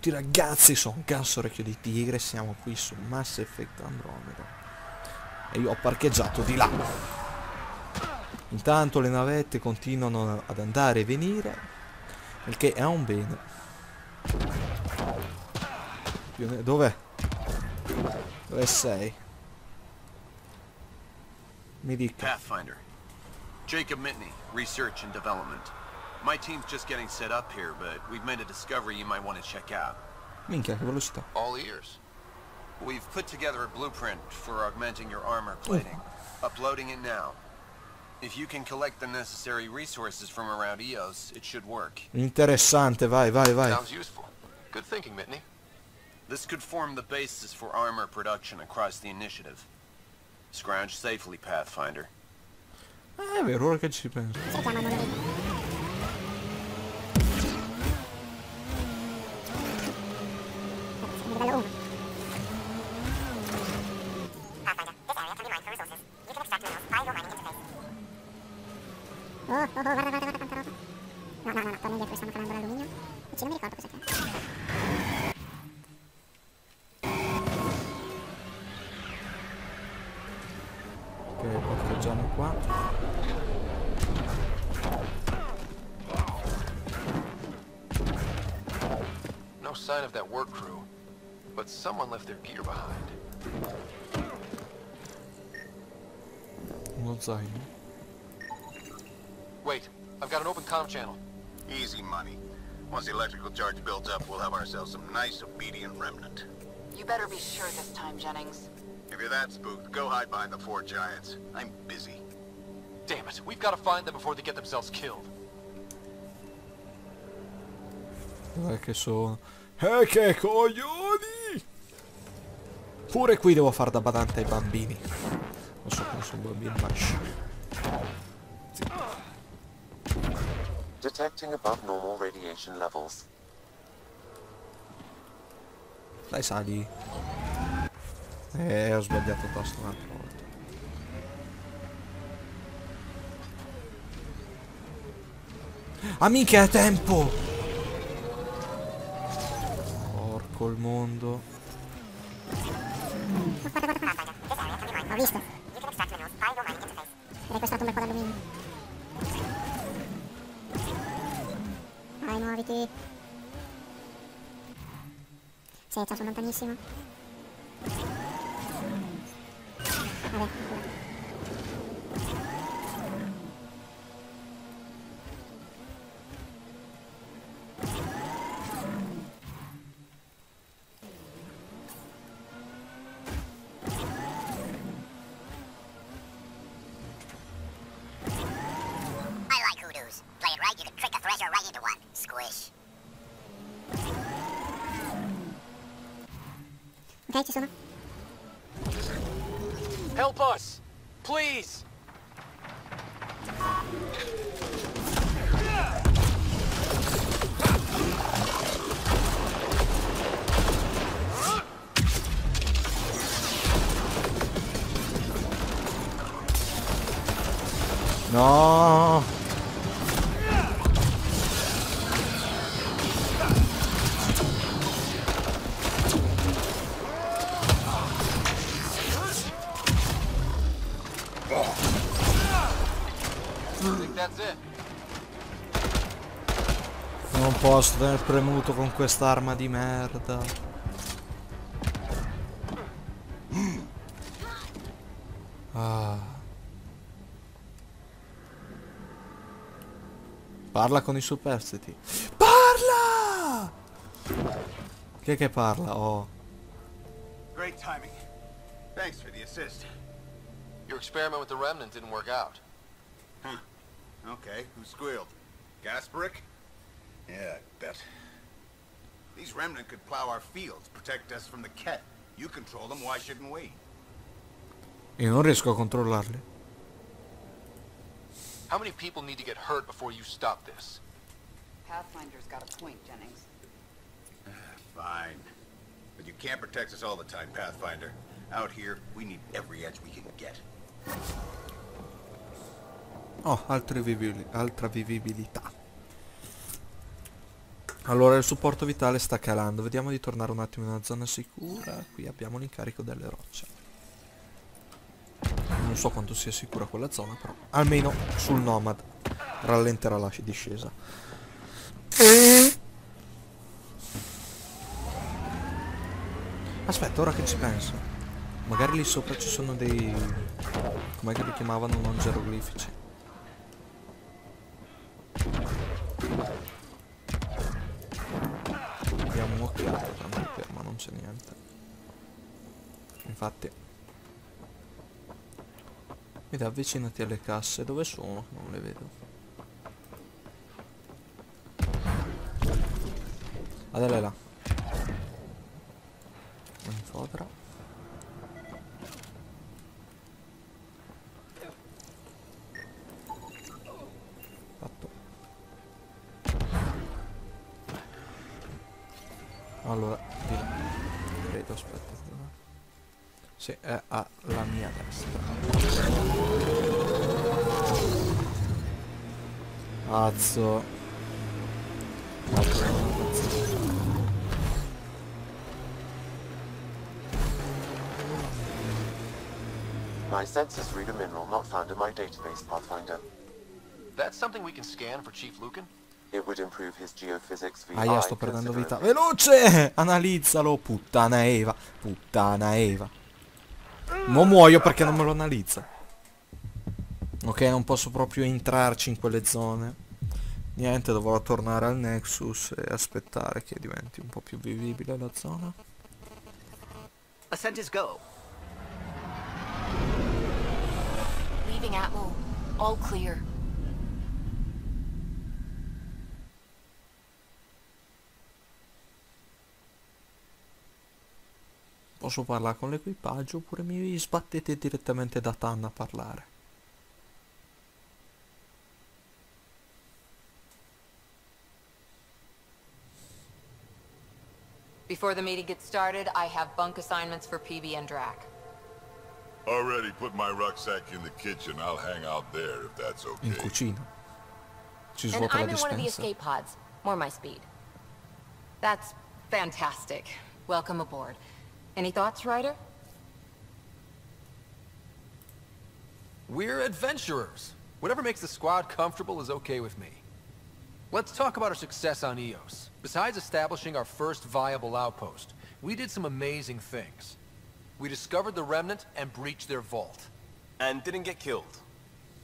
Tutti ragazzi, sono Ganso Orecchio di Tigre, siamo qui su Mass Effect Andromeda. E io ho parcheggiato di là. Intanto le navette continuano ad andare e venire, il che è un bene. Dov'è? Dove sei? Mi dica. Pathfinder. Jacob Mitney, Research and Development. My team's just getting set up here, but we've made a discovery you might want to check out. Minchia, che velocità. All ears. We've put together a blueprint for augmenting your armor plating. Uploading it now. If you can collect the necessary resources from around EOS, it should work. Interessante, vai, vai, vai. Sounds useful. Good thinking, Mitney. This could form the basis for armor production across the initiative. Scrounge safely, Pathfinder. Eh, è vero, ora che ci penso. Oh, oh, oh, guarda, guarda, guarda quanta roba. No, no, no, torna indietro, stanno calando l'alluminio. E non mi ricordo cosa c'è. Ok, parcheggiamo qua. No sign of that work crew, but someone left their gear behind. Uno zaino. Wait, I've got an open comm channel. Easy money. Once the electrical charge builds up, we'll have ourselves some nice obedient remnant. You better be sure this time, Jennings. If you're that spooked, go hide behind the four giants. I'm busy. Damn it, we've got to find them before they get themselves killed. Dov'è che sono? Eh che coglioni! Pure qui devo far da badante ai bambini. Non so come sono bambini, ma... Detecting above normal radiation levels. Dai sali. Eh, ho sbagliato tasto un'altra volta. Amiche, è tempo! Porco il mondo. Ho visto. Direi questa tomba qua d'alluminio. Vai, muoviti. Sì, ciao, sono lontanissimo. Vabbè, Posso tener premuto con quest'arma di merda. Ah. Parla con i superstiti. Parla! Chi è che parla? Oh. Great timing. Thanks for the assist. Your experiment with the remnant didn't work out. Huh. Okay, who squealed? Gasparic? Yeah, I bet. These remnant could plow our fields, protect us from the Kett. You control them, why shouldn't we? Io non riesco a controllarli. How many people need to get hurt before you stop this? Pathfinder's got a point, Jennings. Ah, fine. But you can't protect us all the time, Pathfinder. Out here, we need every edge we can get. Oh, altra, vivibili- altra vivibilità. Allora il supporto vitale sta calando. Vediamo di tornare un attimo in una zona sicura. Qui abbiamo l'incarico delle rocce. Non so quanto sia sicura quella zona, però. Almeno sul Nomad. Rallenterà la discesa. Aspetta, ora che ci penso. Magari lì sopra ci sono dei... Com'è che li chiamavano? Non geroglifici. Tanto per, ma non c'è niente. Infatti. Vedi, avvicinati alle casse. Dove sono? Non le vedo. Adele là. Census read a mineral not found in my database, Pathfinder. That's something we can scan for Chief Lucan? It would improve his geophysics VI Aia, sto perdendo vita. Veloce! Analizzalo, puttana Eva. Puttana Eva. Mo muoio perché non me lo analizza. Ok, non posso proprio entrarci in quelle zone. Niente, dovrò tornare al Nexus e aspettare che diventi un po' più vivibile la zona. Ascent is go. Leaving Atmo. All clear. Posso parlare con l'equipaggio oppure mi sbattete direttamente da Tann a parlare. Before the meeting gets started, I have bunk assignments for Peebee and Drack. Already put my rucksack in the kitchen. I'll hang out there if that's okay. In cucina. Ci And svuota la I'm in one of the escape pods. More my speed. That's fantastic. Welcome aboard. Any thoughts, Ryder? We're adventurers. Whatever makes the squad comfortable is okay with me. Let's talk about our success on Eos. Besides establishing our first viable outpost, we did some amazing things. We discovered the Remnant and breached their vault. And didn't get killed.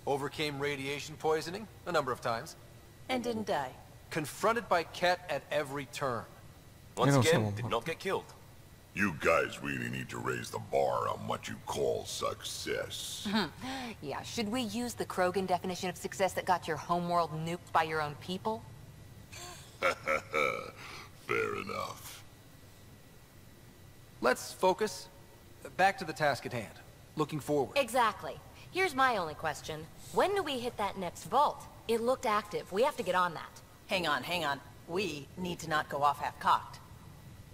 Overcame radiation poisoning a number of times. And didn't die. Confronted by Kett at every turn. Once again, someone- did not get killed. You guys really need to raise the bar on what you call success. Yeah, should we use the Krogan definition of success that got your homeworld nuked by your own people? Fair enough. Let's focus. Back to the task at hand. Looking forward. Exactly. Here's my only question. When do we hit that next vault? It looked active. We have to get on that. Hang on, hang on. We need to not go off half-cocked.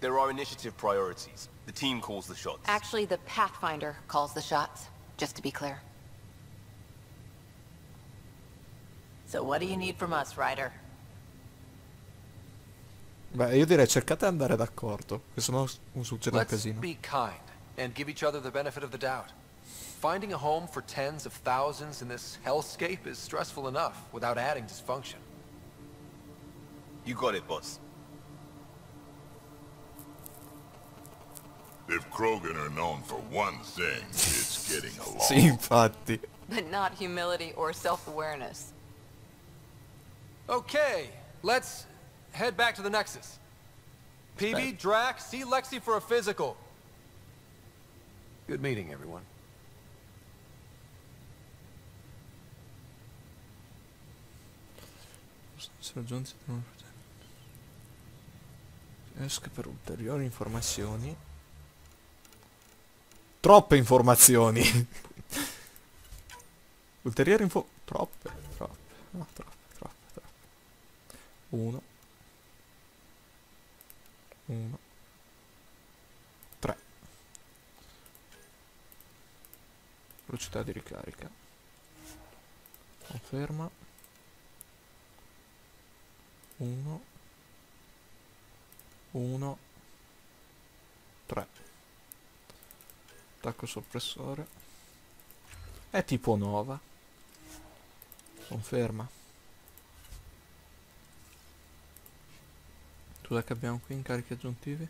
There are initiative priorities. The team calls the shots. Actually, the Pathfinder calls the shots, just to be clear. So what do you need from us, Ryder? Beh, io direi cercate di andare d'accordo, che sennò s- succede un Let's be kind and give each other the benefit of the doubt. Finding a home for tens of thousands in this hellscape is stressful enough without adding dysfunction. You got it, boss. If Krogan are known for one thing, it's getting along. Sì, infatti. But not humility or self-awareness. Okay, let's head back to the Nexus. Peebee, Drack, see Lexi for a physical. Good meeting, everyone. Sono per ulteriori informazioni. Troppe informazioni. ulteriori info... Troppe, troppe. No, troppe, troppe, troppe. Uno. Uno. Velocità di ricarica. Conferma. 1 Uno. Tre. Attacco soppressore. È tipo Nova. Conferma. Cos'è che abbiamo qui? Incarichi aggiuntivi?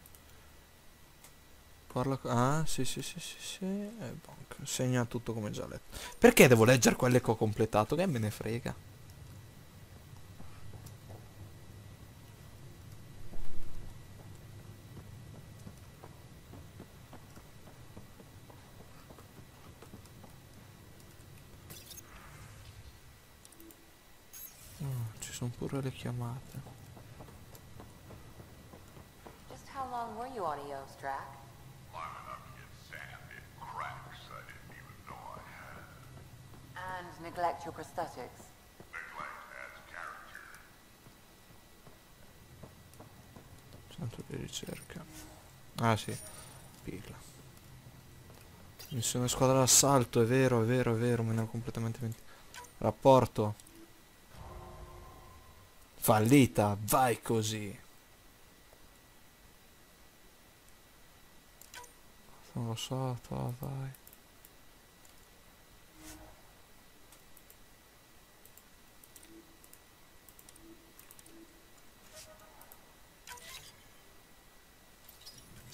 Parla... Ah, sì, sì, sì, sì, sì. E bonk. Segna tutto come già letto. Perché devo leggere quelle che ho completato? Che me ne frega. Oh, ci sono pure le chiamate. Just how long were you on EOS, Drac? Long enough to get sand in cracks I didn't even know I had. Neglect your prosthetics. Centro di ricerca. Ah sì, pilla. Missione squadra d'assalto, è vero, è vero, è vero, me ne ho completamente dimenticato. Rapporto. Fallita, vai così. Non lo so, to, vai.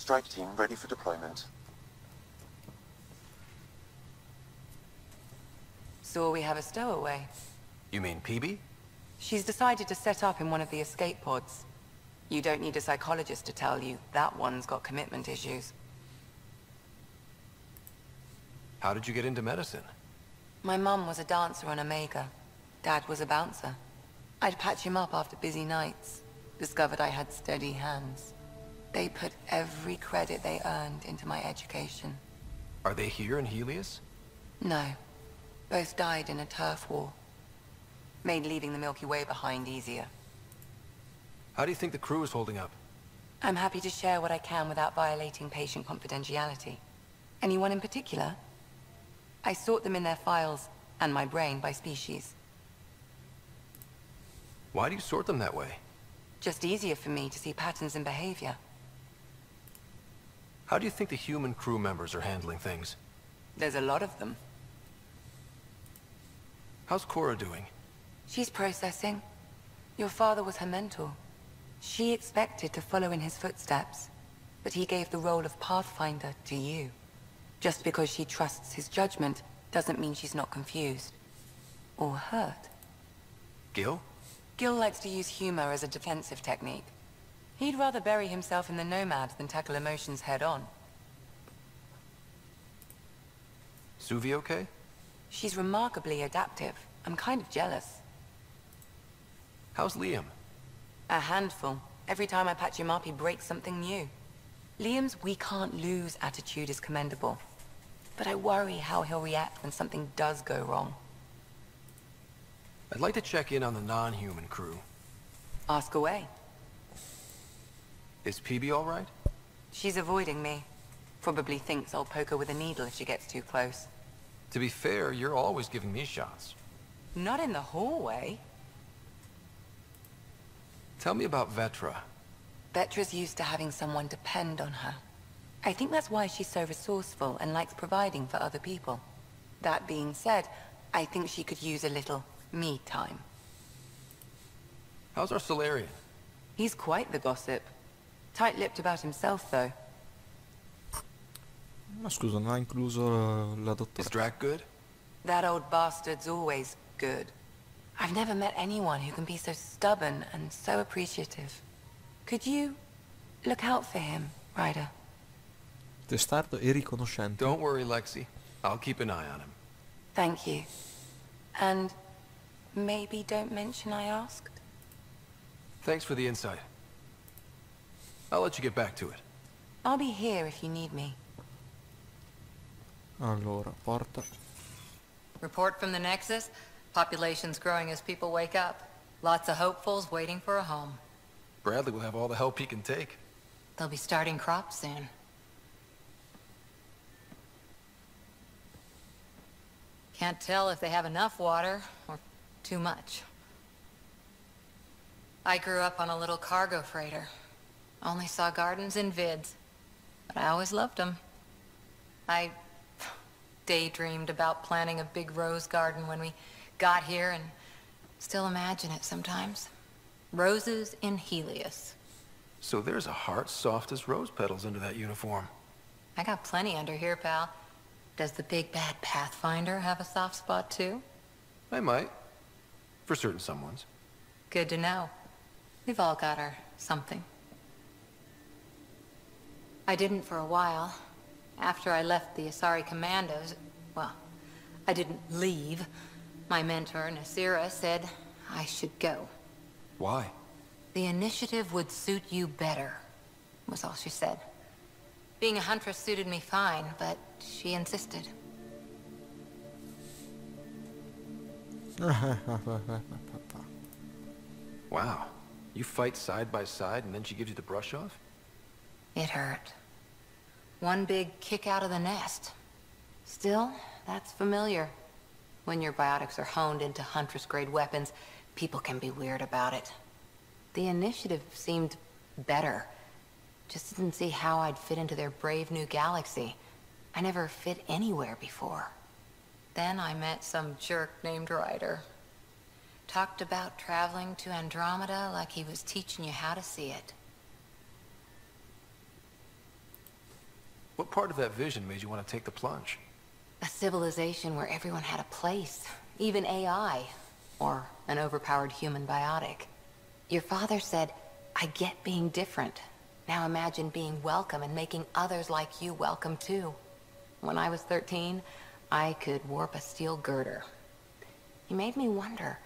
Strike team ready for deployment. So we have a stowaway. You mean Peebee? She's decided to set up in one of the escape pods. You don't need a psychologist to tell you that one's got commitment issues. How did you get into medicine? My mum was a dancer on Omega. Dad was a bouncer. I'd patch him up after busy nights. Discovered I had steady hands. They put every credit they earned into my education. Are they here in Heleus? No. Both died in a turf war. Made leaving the Milky Way behind easier. How do you think the crew is holding up? I'm happy to share what I can without violating patient confidentiality. Anyone in particular? I sort them in their files, and my brain by species. Why do you sort them that way? Just easier for me to see patterns in behavior. How do you think the human crew members are handling things? There's a lot of them. How's Cora doing? She's processing. Your father was her mentor. She expected to follow in his footsteps, but he gave the role of Pathfinder to you. Just because she trusts his judgment doesn't mean she's not confused. Or hurt. Gil? Gil likes to use humor as a defensive technique. He'd rather bury himself in the Nomad than tackle emotions head-on. Suvi okay? She's remarkably adaptive. I'm kind of jealous. How's Liam? A handful. Every time I patch him up, he breaks something new. Liam's we can't lose attitude is commendable. But I worry how he'll react when something does go wrong. I'd like to check in on the non-human crew. Ask away. Is Peebee all right? She's avoiding me. Probably thinks I'll poke her with a needle if she gets too close. To be fair, you're always giving me shots. Not in the hallway. Tell me about Vetra. Vetra's used to having someone depend on her. I think that's why she's so resourceful and likes providing for other people. That being said, I think she could use a little me time. How's our Salarian? He's quite the gossip. Tight-lipped about himself, though. Ma scusa, non ha incluso la dottoressa. Is Drack good? That old bastard's always good. I've never met anyone who can be so stubborn and so appreciative. Could you look out for him, Ryder? Testardo e riconoscente. Don't worry, Lexi. I'll keep an eye on him. Thank you. And maybe don't mention I asked? Thanks for the insight. I'll let you get back to it. I'll be here if you need me. Allora, porta. Report from the Nexus. Population's growing as people wake up. Lots of hopefuls waiting for a home. Bradley will have all the help he can take. They'll be starting crops soon. Can't tell if they have enough water or too much. I grew up on a little cargo freighter. Only saw gardens in vids. But I always loved them. I daydreamed about planting a big rose garden when we got here and still imagine it sometimes. Roses in Heleus. So there's a heart soft as rose petals under that uniform. I got plenty under here, pal. Does the big bad Pathfinder have a soft spot too? I might. For certain someones. Good to know. We've all got our something. I didn't for a while. After I left the Asari Commandos, well, I didn't leave. My mentor, Nasira, said I should go. Why? The initiative would suit you better, was all she said. Being a huntress suited me fine, but she insisted. Wow. You fight side by side and then she gives you the brush off? It hurt. One big kick out of the nest. Still, that's familiar. When your biotics are honed into Huntress-grade weapons, people can be weird about it. The initiative seemed better. Just didn't see how I'd fit into their brave new galaxy. I never fit anywhere before. Then I met some jerk named Ryder. Talked about traveling to Andromeda like he was teaching you how to see it. What part of that vision made you want to take the plunge? A civilization where everyone had a place, even AI, or an overpowered human biotic. Your father said, I get being different. Now imagine being welcome and making others like you welcome too. When I was 13, I could warp a steel girder. He made me wonder,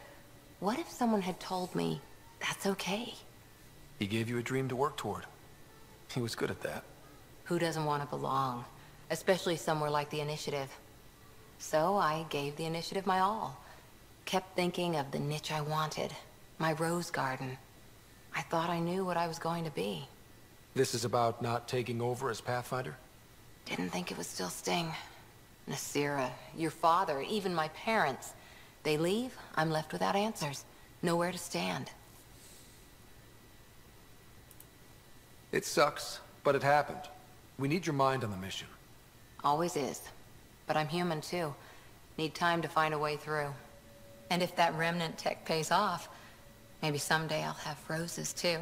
what if someone had told me that's okay? He gave you a dream to work toward. He was good at that. Who doesn't want to belong? Especially somewhere like the Initiative. So I gave the Initiative my all. Kept thinking of the niche I wanted. My rose garden. I thought I knew what I was going to be. This is about not taking over as Pathfinder? Didn't think it would still sting. Nasira, your father, even my parents. They leave, I'm left without answers. Nowhere to stand. It sucks, but it happened. We need your mind on the mission. Always is. But I'm human too. Need time to find a way through. And if that remnant tech pays off, maybe someday I'll have roses too.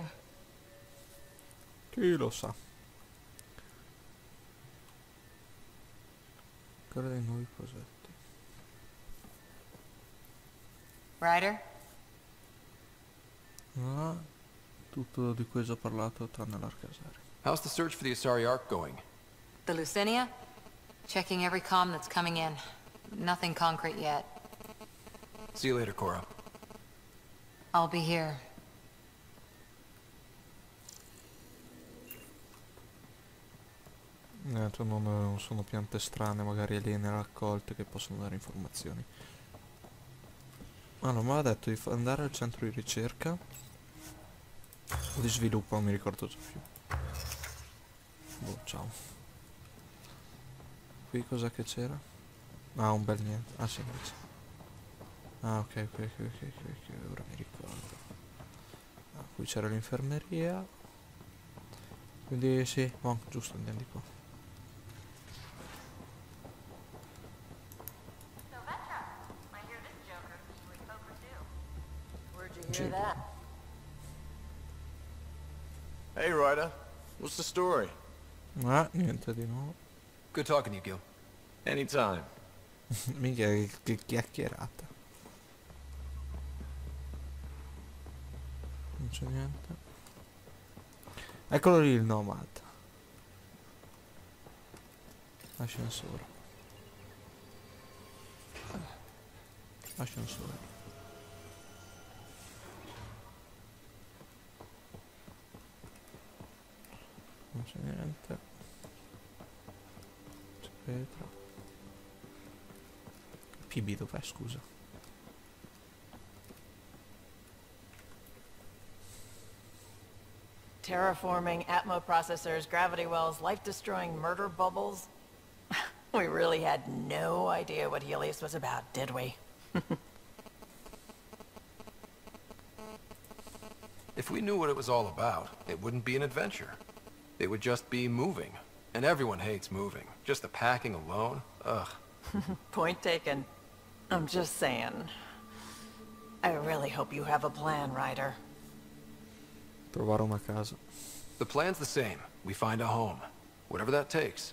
Chi lo sa. Ancora dei nuovi. Ryder? Ah, tutto di cui ho già parlato tranne l'Arcasari. How's the search for the Asari Ark going? The Lucinia? Checking every comm that's coming in. Nothing concrete yet. See you later, Cora. I'll be here. Eh, tu non, non sono piante strane, magari aliene raccolte che possono dare informazioni. Allora, mi aveva detto di andare al centro di ricerca o di sviluppo, non mi ricordo già più. Boh, ciao. Qui cos'è che c'era? Ah, un bel niente. Ah, sì, invece. Ah, ok, ok, ok, ok, ok, ok, ora mi ricordo. Ah, qui c'era l'infermeria. Quindi sì, oh, giusto, andiamo di qua. Where'd you hear Gee. that? Hey, Ryder. What's the story? Ah, niente di nuovo. Good talking to you, Gil. Anytime. Minchia, che, che chiacchierata. Non c'è niente. Eccolo lì il Nomad. Ascensore. Ascensore. Non c'è niente. C'è vetro. Peebee dov'è, scusa? Terraforming, Atmo processors, gravity wells, life-destroying murder bubbles. we really had no idea what Heleus was about, did we? If we knew what it was all about, it wouldn't be an adventure. It would just be moving. And everyone hates moving. Just the packing alone, ugh. Point taken. I'm just saying. I really hope you have a plan, Ryder. Trovare una casa. The plan's the same. We find a home. Whatever that takes.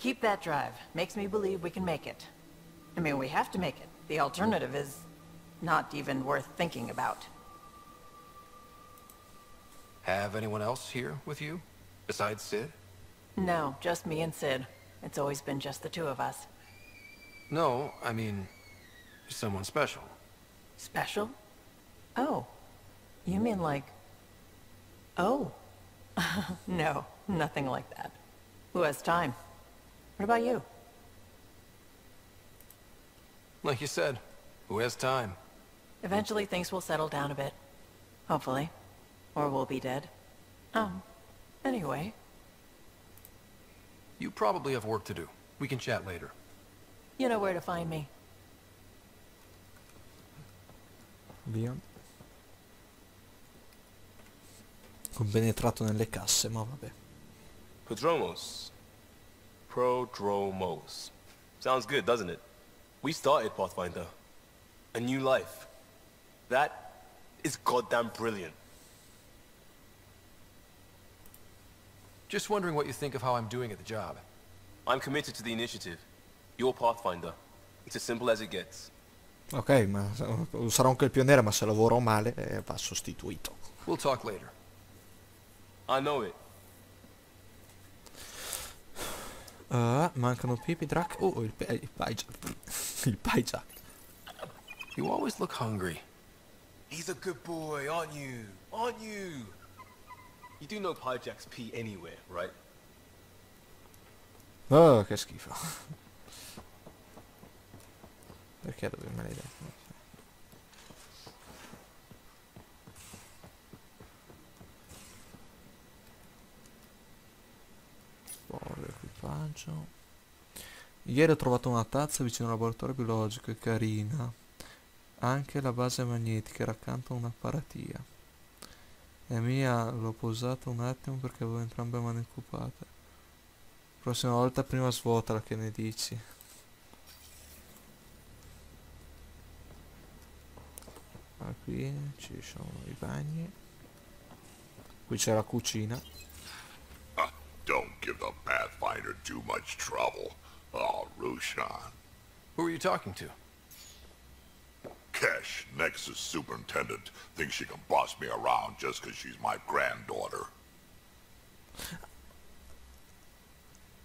Keep that drive. Makes me believe we can make it. I mean, we have to make it. The alternative is not even worth thinking about. Have anyone else here with you? Besides Sid? No, just me and Sid. It's always been just the two of us. No, I mean, someone special. Special? Oh. You mean like... Oh. no, nothing like that. Who has time? What about you? Like you said, who has time? Eventually things will settle down a bit. Hopefully. Or we'll be dead. Um, anyway. You probably have work to do. We can chat later. You know where to find me. Via. Compenetrato nelle casse, ma vabbè. Prodromos. Prodromos. Sounds good, doesn't it? We started Pathfinder. A new life. That is goddamn brilliant. Just wondering what you think of how I'm doing at the job. I'm committed to the initiative. You're Pathfinder. It's as simple as it gets. Ok, ma sarò anche il pioniere, ma se lavoro male eh, va sostituito. We'll talk later. I know it. Uh, mancano Pipi, Drack. Oh, il, il pie il pyjak. You always look hungry. He's a good boy, aren't you? Aren't you? You do know Pyjack's pee anywhere, right? Oh, che schifo. Perché dovevo maledetto? Porre equipaggio. Ieri ho trovato una tazza vicino al laboratorio biologico, è carina. Anche la base magnetica era accanto a una paratia. E mia l'ho posata un attimo perché avevo entrambe le mani occupate. Prossima volta prima svuotala che ne dici. Ah, qui ci sono i bagni. Qui c'è la cucina. Uh, don't give the Pathfinder too much trouble. Oh, Rushan. Who are you talking to? Kesh, Nexus Superintendent, thinks she can boss me around just because she's my granddaughter.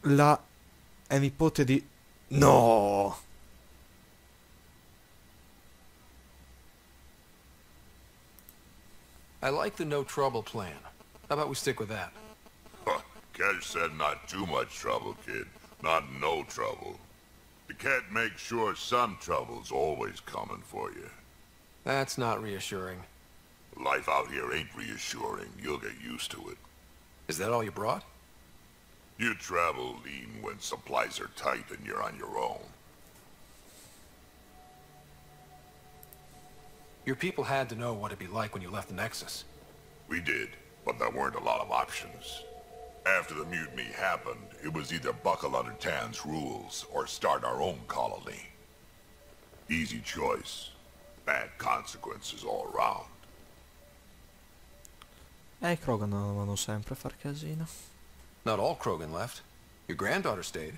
La è nipote di... No! I like the no trouble plan. How about we stick with that? Huh, Kesh said not too much trouble, kid. Not no trouble. The kett makes sure some trouble's always coming for you. That's not reassuring. Life out here ain't reassuring. You'll get used to it. Is that all you brought? You travel lean when supplies are tight and you're on your own. Your people had to know what it'd be like when you left the Nexus. We did, but there weren't a lot of options. After the mutiny happened, it was either buckle under Tann's rules or start our own colony. Easy choice. Bad consequences all around. I Krogan amano sempre far casino. Not all Krogan left. Your granddaughter stayed.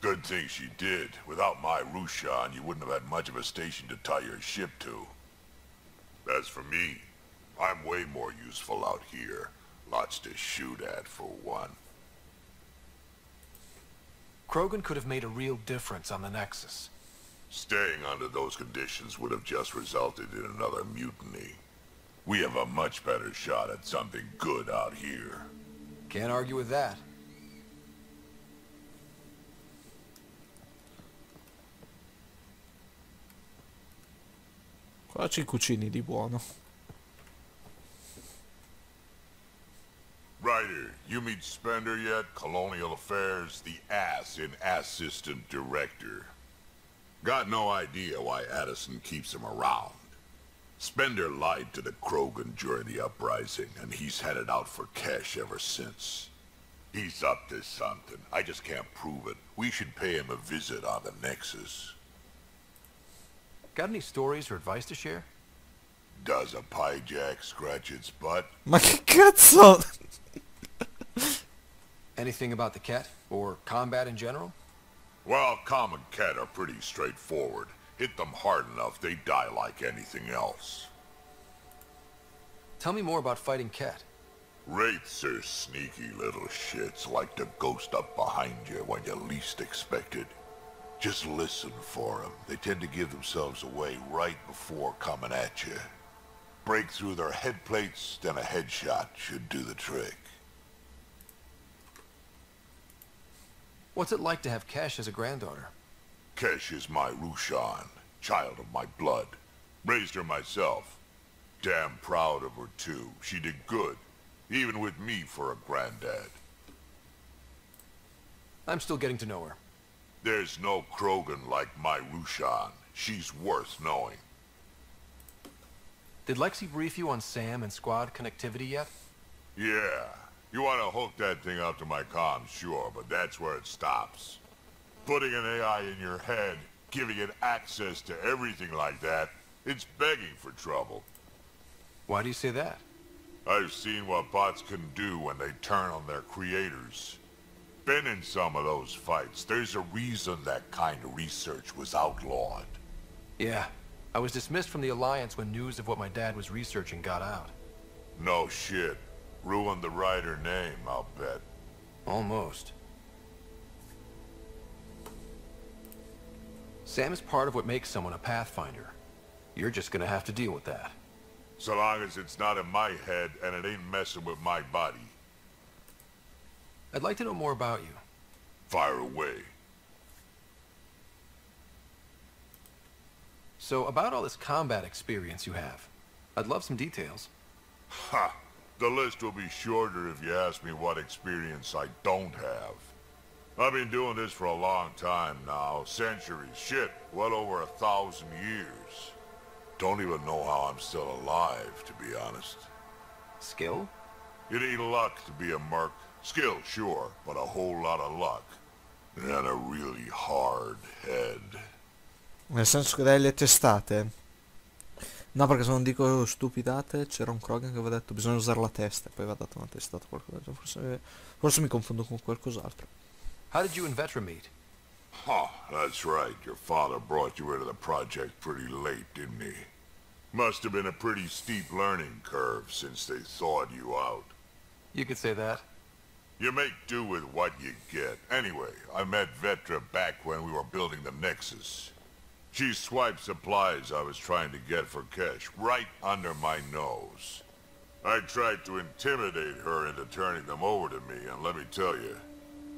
Good thing she did. Without my Rushan, you wouldn't have had much of a station to tie your ship to. As for me, I'm way more useful out here. Lots to shoot at, for one. Krogan could have made a real difference on the Nexus. Staying under those conditions would have just resulted in another mutiny. We have a much better shot at something good out here. Can't argue with that. Cosa ci cucini di buono? Ryder, you meet Spender yet? Colonial Affairs, the ass in Assistant Director. Got no idea why Addison keeps him around. Spender lied to the Krogan during the uprising, and he's headed out for cash ever since. He's up to something. I just can't prove it. We should pay him a visit on the Nexus. Got any stories or advice to share? Does a pyjak scratch its butt? My che cazzo? Anything about the kett? Or combat in general? Well, common kett are pretty straightforward. Hit them hard enough, they die like anything else. Tell me more about fighting kett. Wraiths are sneaky little shits like to ghost up behind you when you least expect it. Just listen for them. They tend to give themselves away right before coming at you. Break through their head plates, then a headshot should do the trick. What's it like to have Kesh as a granddaughter? Kesh is my Rushan, child of my blood. Raised her myself. Damn proud of her too. She did good, even with me for a granddad. I'm still getting to know her. There's no Krogan like my Rushan. She's worth knowing. Did Lexi brief you on Sam and squad connectivity yet? Yeah. You want to hook that thing up to my comms, sure, but that's where it stops. Putting an AI in your head, giving it access to everything like that, it's begging for trouble. Why do you say that? I've seen what bots can do when they turn on their creators. Been in some of those fights. There's a reason that kind of research was outlawed. Yeah. I was dismissed from the Alliance when news of what my dad was researching got out. No shit. Ruined the Ryder name, I'll bet. Almost. Sam is part of what makes someone a Pathfinder. You're just gonna have to deal with that. So long as it's not in my head and it ain't messing with my body. I'd like to know more about you. Fire away. So, about all this combat experience you have, I'd love some details. Ha! The list will be shorter if you ask me what experience I don't have. I've been doing this for a long time now, centuries, shit, well over a thousand years. Don't even know how I'm still alive, to be honest. Skill? You need luck to be a merc. Skill, sure, but a whole lot of luck. And a really hard head. Nel senso che dai le testate? No, perché se non dico stupidate, c'era un Krogan che aveva detto bisogna usare la testa, e poi aveva dato una testata o qualcosa. Forse, forse mi confondo con qualcos'altro. How did you and Vetra meet? Huh, that's right. Your father brought you into the project pretty late, didn't he? Must have been a pretty steep learning curve since they thawed you out. You could say that. You make do with what you get. Anyway, I met Vetra back when we were building the Nexus. She swiped supplies I was trying to get for Kesh right under my nose. I tried to intimidate her into turning them over to me, and let me tell you,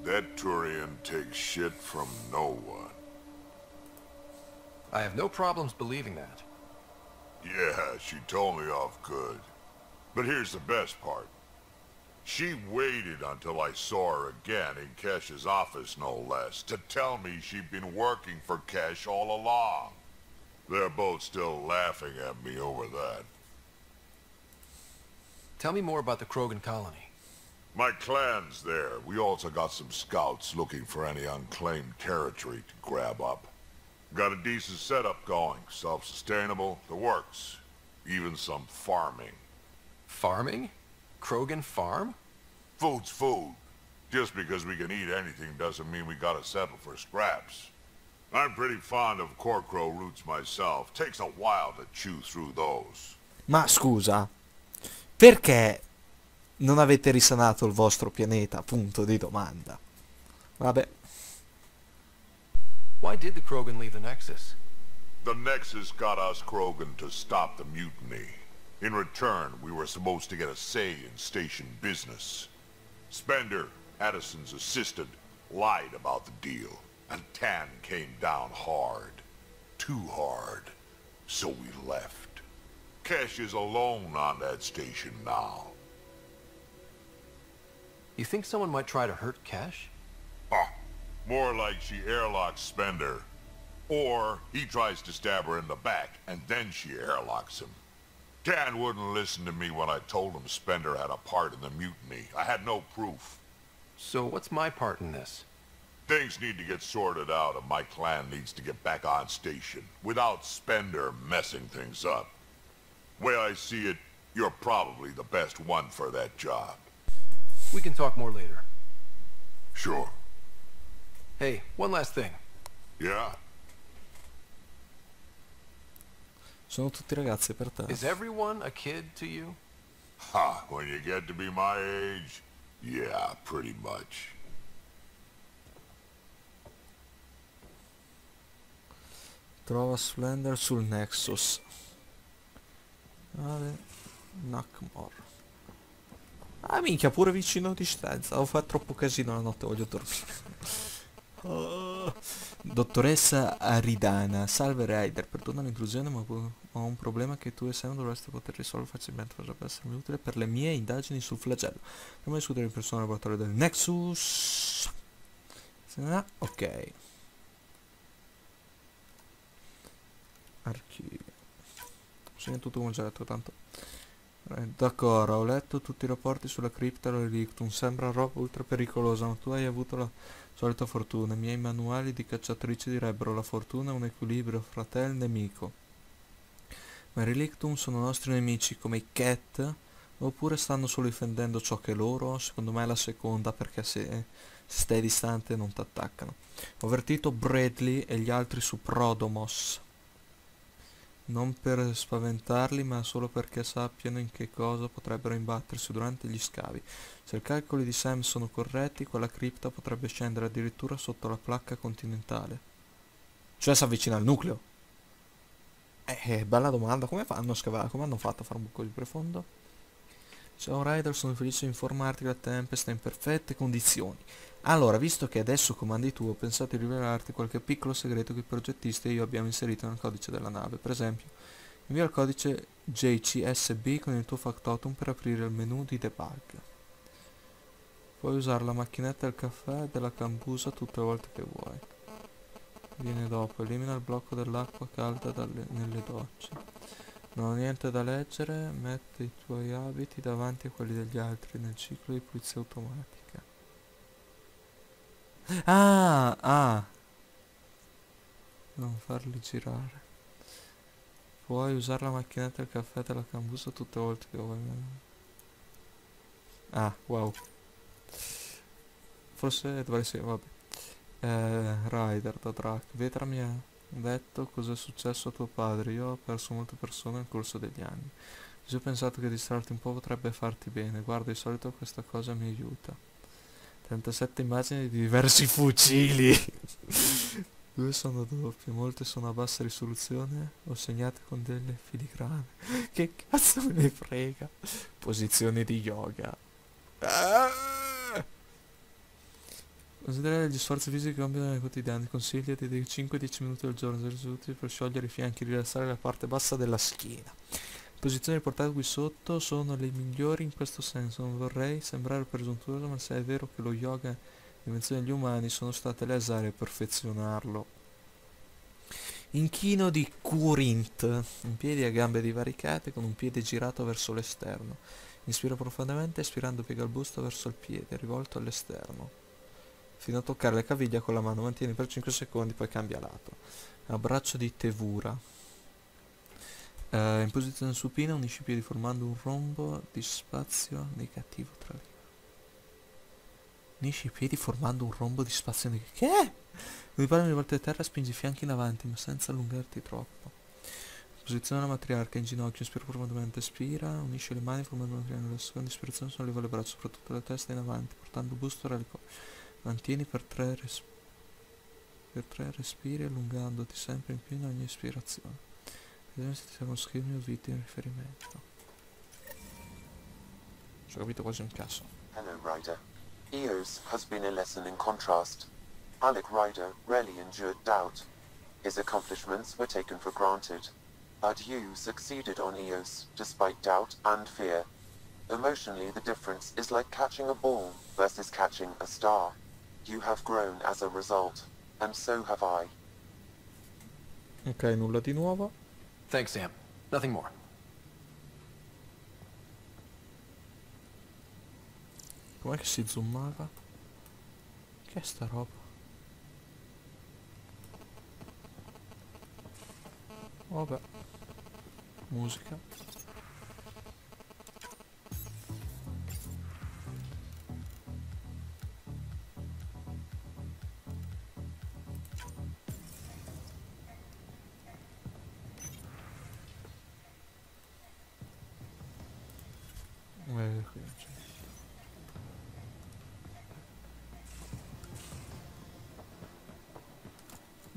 that Turian takes shit from no one. I have no problems believing that. Yeah, she told me off good. But here's the best part. She waited until I saw her again in Kesh's office, no less, to tell me she'd been working for Kesh all along. They're both still laughing at me over that. Tell me more about the Krogan colony. My clan's there. We also got some scouts looking for any unclaimed territory to grab up. Got a decent setup going. Self-sustainable, the works. Even some farming. Farming? Krogan farm? Food's food. Just because we can eat anything doesn't mean we gotta settle for scraps. I'm pretty fond of Corcrow roots myself. Takes a while to chew through those. Ma scusa, perché non avete risanato il vostro pianeta? Punto di domanda. Vabbè. Why did the Krogan leave the Nexus? The Nexus got us Krogan to stop the mutiny. In return, we were supposed to get a say in station business. Spender, Addison's assistant, lied about the deal, and Tann came down hard. Too hard. So we left. Kesh is alone on that station now. You think someone might try to hurt Kesh? Ah, more like she airlocks Spender. Or he tries to stab her in the back, and then she airlocks him. Dan wouldn't listen to me when I told him Spender had a part in the mutiny. I had no proof. So what's my part in this? Things need to get sorted out and my clan needs to get back on station without Spender messing things up. Way I see it, you're probably the best one for that job. We can talk more later. Sure. Hey, one last thing. Yeah? Sono tutti ragazzi per te. Is everyone a kid to you? Ha, when you get to be my age, yeah, pretty much. Trova Splendor sul Nexus. Vale. Nakmor. Ah minchia, pure vicino di stanza. Ho fatto troppo casino la notte, voglio dormire. Oh. Dottoressa Aridana, salve Ryder, perdona l'intrusione ma ho un problema che tu e Sam dovreste poter risolvere facilmente, potrebbe essermi utile per le mie indagini sul flagello. Andiamo a discutere in persona al laboratorio del Nexus. Ok. Archivio. Segna tutto detto tanto. Eh, D'accordo, ho letto tutti i rapporti sulla cripta relictum, sembra roba ultra pericolosa, ma tu hai avuto la solita fortuna. I miei manuali di cacciatrice direbbero la fortuna è un equilibrio fra te il nemico. Ma i relictum sono nostri nemici come i cat, oppure stanno solo difendendo ciò che è loro? Secondo me è la seconda, perché se stai distante non ti attaccano. Ho avvertito Bradley e gli altri su Prodomos non per spaventarli ma solo perché sappiano in che cosa potrebbero imbattersi durante gli scavi. Se i calcoli di Sam sono corretti, quella cripta potrebbe scendere addirittura sotto la placca continentale. Cioè si avvicina al nucleo? Eh, bella domanda, come fanno a scavare? Come hanno fatto a fare un buco così profondo? Ciao Ryder, sono felice di informarti che la Tempest è in perfette condizioni. Allora, visto che adesso comandi tu, ho pensato di rivelarti qualche piccolo segreto che i progettisti e io abbiamo inserito nel codice della nave. Per esempio, invia il codice JCSB con il tuo factotum per aprire il menu di debug. Puoi usare la macchinetta del caffè e della cambusa tutte le volte che vuoi. Viene dopo, elimina il blocco dell'acqua calda dalle, nelle docce. Non ho niente da leggere, metti i tuoi abiti davanti a quelli degli altri nel ciclo di pulizia automatica. Ah, ah. Non farli girare. Puoi usare la macchinetta del caffè della cambusa tutte le volte che vuoi. Ah, wow. Forse dovrei sì, vabbè. Eh, Ryder da Drac. Vetra mi ha detto cosa è successo a tuo padre. Io ho perso molte persone nel corso degli anni. Così ho pensato che distrarti un po' potrebbe farti bene. Guarda, di solito questa cosa mi aiuta. 37 immagini di diversi fucili. Due sono doppie, molte sono a bassa risoluzione o segnate con delle filigrane. Che cazzo me ne frega? Posizioni di yoga. Ah! Considerare gli sforzi fisici che compiono nei quotidiani. Consiglia di 5-10 minuti al giorno utili per sciogliere i fianchi e rilassare la parte bassa della schiena posizioni riportate qui sotto sono le migliori in questo senso. Non vorrei sembrare presuntuoso, ma se è vero che lo yoga e l'invenzione degli umani sono state le esare a perfezionarlo. Inchino di Curint, in piedi a gambe divaricate con un piede girato verso l'esterno. Inspira profondamente, espirando piega il busto verso il piede, rivolto all'esterno. Fino a toccare le caviglie con la mano, mantieni per 5 secondi, poi cambia lato. Abbraccio di Tevura. Uh, in posizione supina unisci i piedi formando un rombo di spazio negativo tra loro. Unisci i piedi formando un rombo di spazio negativo. Che? Con i palmi rivolti a terra spingi i fianchi in avanti ma senza allungarti troppo. Posizione la matriarca in ginocchio, inspira profondamente, espira, unisci le mani formando una triangolo. La seconda ispirazione solleva le braccia, soprattutto la testa in avanti, portando il busto alle cose. Mantieni per tre, per tre respiri allungandoti sempre in più in ogni ispirazione. Vediamo se siamo scrivendo il video in riferimento. Ci ho capito quasi un caso. Hello, Ryder. Eos has been a lesson in contrast. Alec Ryder rarely endured doubt. His accomplishments were taken for granted. But you succeeded on Eos, despite doubt and fear. Emotionally, the difference is like catching a ball versus catching a star. You have grown as a result, and so have I. Ok, nulla di nuovo. Thanks, Sam. Nothing more. Como é que se zoomava? Que é esta roupa? Oba. Musica.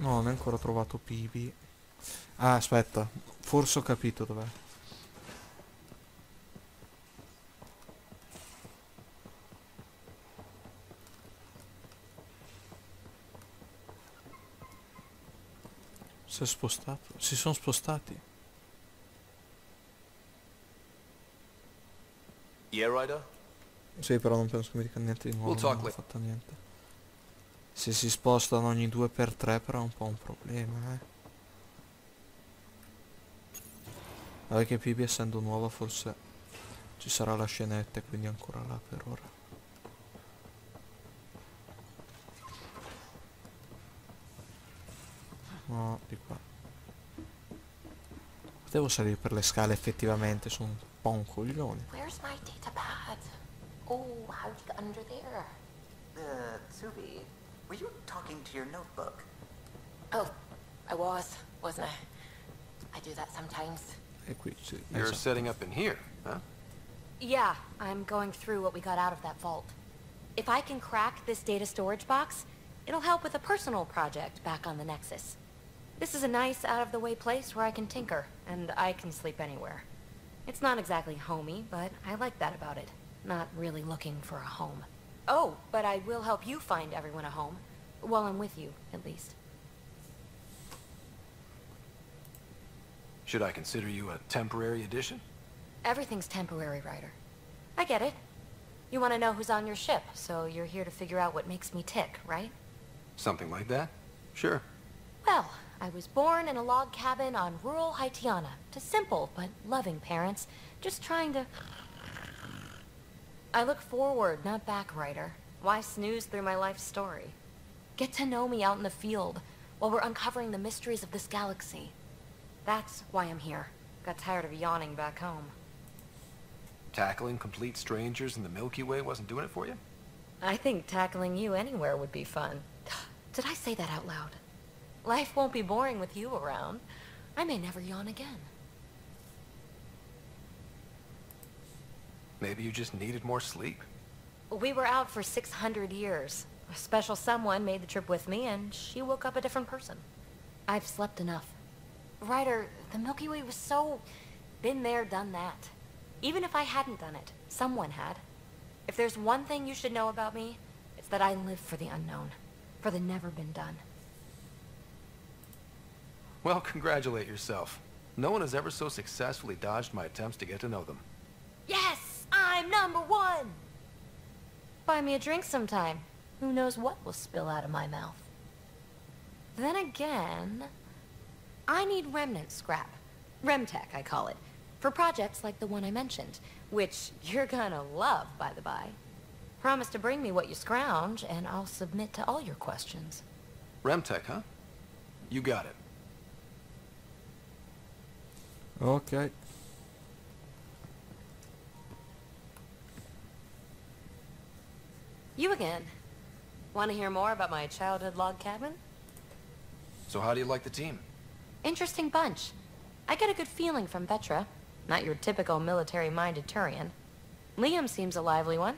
No, non ho ancora trovato Pibi. Ah, aspetta, forse ho capito dov'è. Si è spostato? Si sono spostati? Yeah, Ryder? Sì, però non penso che mi dica niente di nuovo. We'll non ho fatto niente. Se si spostano ogni 2x3 però è un po' un problema, eh. Vabbè che Pibi essendo nuova forse ci sarà la scenetta e quindi ancora là per ora. No, di qua. Potevo salire per le scale effettivamente, sono un po' un coglione. Where's my data pad? Oh, how'd you get under there? Uh, Tsubi, were you talking to your notebook? Oh, I was, wasn't I? I do that sometimes. Qui sì, You're setting up in here, huh? Yeah, I'm going through what we got out of that vault. If I can crack this data storage box, it'll help with a personal project back on the Nexus. This is a nice, out-of-the-way place where I can tinker, and I can sleep anywhere. It's not exactly homey, but I like that about it. Not really looking for a home. Oh, but I will help you find everyone a home. While I'm with you, at least. Should I consider you a temporary addition? Everything's temporary, Ryder. I get it. You want to know who's on your ship, so you're here to figure out what makes me tick, right? Something like that? Sure. Well, I was born in a log cabin on rural Haitiana to simple but loving parents, just trying to... I look forward, not back, Ryder. Why snooze through my life story? Get to know me out in the field while we're uncovering the mysteries of this galaxy. That's why I'm here. Got tired of yawning back home. Tackling complete strangers in the Milky Way wasn't doing it for you? I think tackling you anywhere would be fun. Did I say that out loud? Life won't be boring with you around. I may never yawn again. Maybe you just needed more sleep. We were out for 600 years. A special someone made the trip with me, and she woke up a different person. I've slept enough. Ryder, the Milky Way was so... been there, done that. Even if I hadn't done it, someone had. If there's one thing you should know about me, it's that I live for the unknown. For the never been done. Well, congratulate yourself. No one has ever so successfully dodged my attempts to get to know them. Yes! I'm number one! Buy me a drink sometime. Who knows what will spill out of my mouth. Then again, I need remnant scrap. Remtech, I call it. For projects like the one I mentioned, which you're gonna love, by the by. Promise to bring me what you scrounge, and I'll submit to all your questions. Remtech, huh? You got it. Ok. You again. Want to hear more about my childhood log cabin? So how do you like the team? Interesting bunch. I get a good feeling from Vetra. Not your typical military-minded Turian. Liam seems a lively one.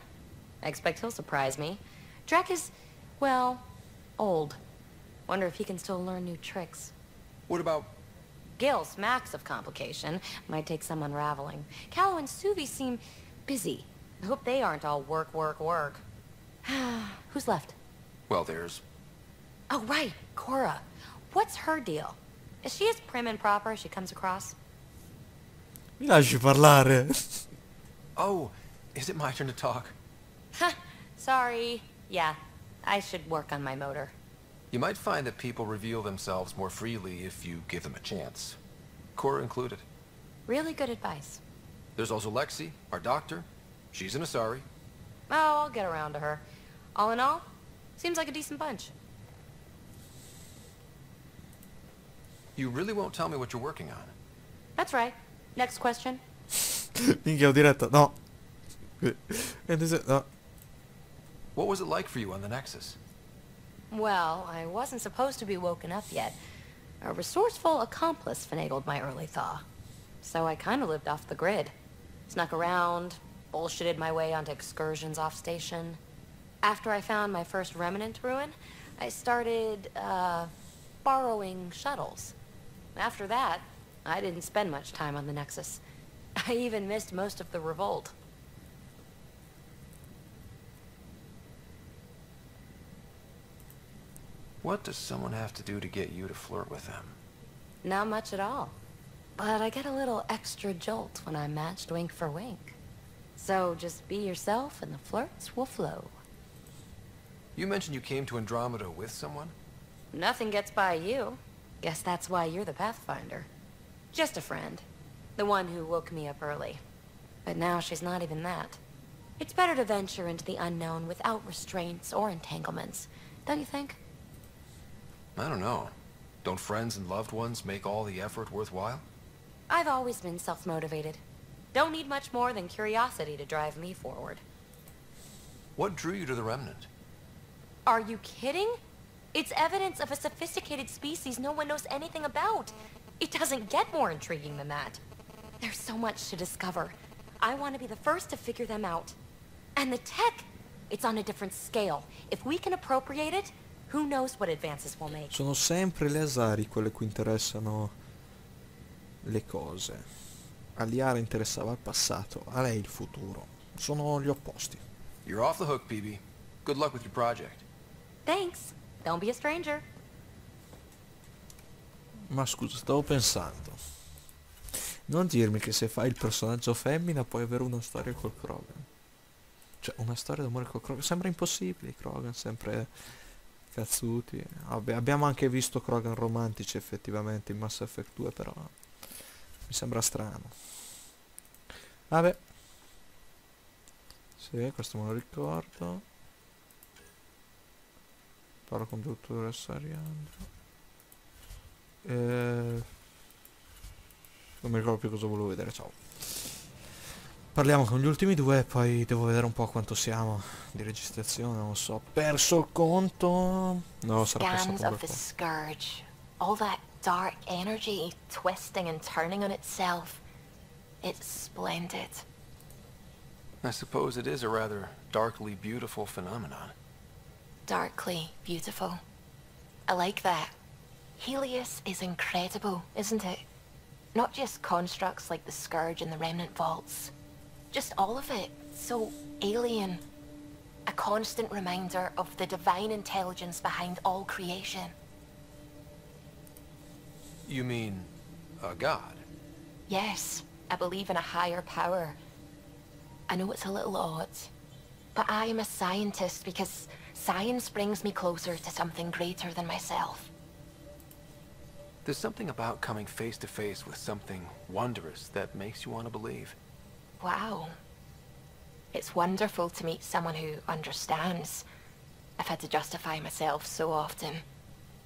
I expect he'll surprise me. Drack is, well, old. Wonder if he can still learn new tricks. What about... Gil smacks of complication. Might take some unraveling. Kallo and Suvi seem busy. I hope they aren't all work, work, work. Who's left? Well, there's... Oh, right, Cora. What's her deal? Is she as prim and proper as she comes across? Mi lasci parlare. Oh, is it my turn to talk? Huh, sorry. Yeah, I should work on my motor. You might find that people reveal themselves more freely if you give them a chance. Cora included. Really good advice. There's also Lexi, our doctor. She's an Asari. Oh, I'll get around to her. All in all, seems like a decent bunch. You really won't tell me what you're working on? That's right. Next question. Minchia, ho diretto. No. Tu sei- No. What was it like for you on the Nexus? Well, I wasn't supposed to be woken up yet. A resourceful accomplice finagled my early thaw. So I kind of lived off the grid. Snuck around, bullshitted my way onto excursions off station. After I found my first remnant ruin, I started, uh, borrowing shuttles. After that, I didn't spend much time on the Nexus. I even missed most of the revolt. What does someone have to do to get you to flirt with them? Not much at all. But I get a little extra jolt when I'm matched wink for wink. So just be yourself and the flirts will flow. You mentioned you came to Andromeda with someone? Nothing gets by you. Guess that's why you're the Pathfinder. Just a friend. The one who woke me up early. But now she's not even that. It's better to venture into the unknown without restraints or entanglements, don't you think? I don't know. Don't friends and loved ones make all the effort worthwhile? I've always been self-motivated. Don't need much more than curiosity to drive me forward. What drew you to the Remnant? Are you kidding? It's evidence of a sophisticated species no one knows anything about. It doesn't get more intriguing than that. There's so much to discover. I want to be the first to figure them out. And the tech, it's on a different scale. If we can appropriate it, who knows what advances we'll make. Sono sempre le Asari quelle cui interessano le cose. A Liara interessava il passato, a lei il futuro. Sono gli opposti. You're off the hook, Peebee. Good luck with your project. Thanks. Don't be a stranger. Ma scusa, stavo pensando. Non dirmi che se fai il personaggio femmina puoi avere una storia col Krogan. Cioè, una storia d'amore col Krogan. Sembra impossibile, Krogan, sempre cazzuti. Vabbè, abbiamo anche visto Krogan romantici effettivamente in Mass Effect 2, però mi sembra strano. Vabbè. Sì, questo me lo ricordo. Parlo con dottoressa Ariandro. Eh, non mi ricordo più cosa volevo vedere, ciao. Parliamo con gli ultimi due e poi devo vedere un po' quanto siamo di registrazione, non so. Perso il conto. No, sarà passato un bel of the po'. Scourge. All that dark energy twisting and turning on itself. It's splendid. I suppose it is a rather darkly beautiful phenomenon. Darkly beautiful. I like that. Heleus is incredible, isn't it? Not just constructs like the Scourge and the Remnant Vaults. Just all of it. So alien. A constant reminder of the divine intelligence behind all creation. You mean a god? Yes, I believe in a higher power. I know it's a little odd, but I am a scientist because science brings me closer to something greater than myself. There's something about coming face to face with something wondrous that makes you want to believe. Wow. It's wonderful to meet someone who understands. I've had to justify myself so often.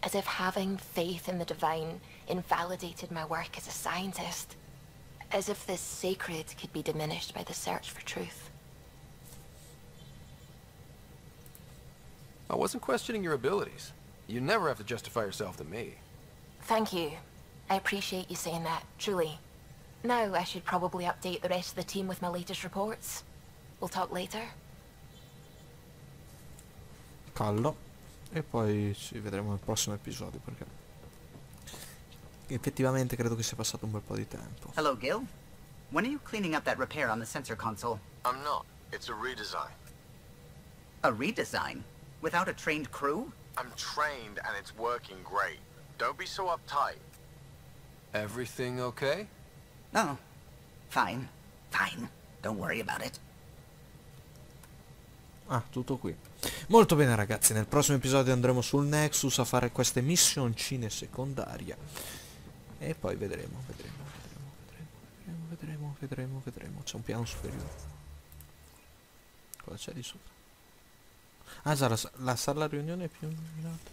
As if having faith in the divine invalidated my work as a scientist. As if this sacred could be diminished by the search for truth. I wasn't questioning your abilities. You never have to justify yourself to me. Thank you. I appreciate you saying that, truly. Now I should probably update the rest of the team with my latest reports. We'll talk later. Kallo. E poi ci vedremo nel prossimo episodio perché effettivamente credo che sia passato un bel po' di tempo. Hello, Gil. When are you cleaning up that repair on the sensor console? I'm not. It's a redesign. A redesign? Without a trained crew? I'm trained and it's working great. Don't be so uptight. Everything okay? Oh, fine. Fine. Don't worry about it. Ah, tutto qui. Molto bene ragazzi, nel prossimo episodio andremo sul Nexus a fare queste missioncine secondarie. E poi vedremo, vedremo, vedremo, vedremo, vedremo, vedremo, vedremo. C'è un piano superiore. Cosa c'è di sopra? Ah già, la, la sala riunione è più in alto?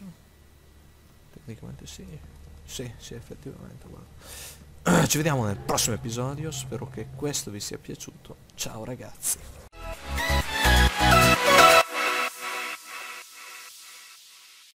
Tecnicamente sì. Sì, sì, effettivamente. Guarda. Ci vediamo nel prossimo episodio, spero che questo vi sia piaciuto. Ciao ragazzi!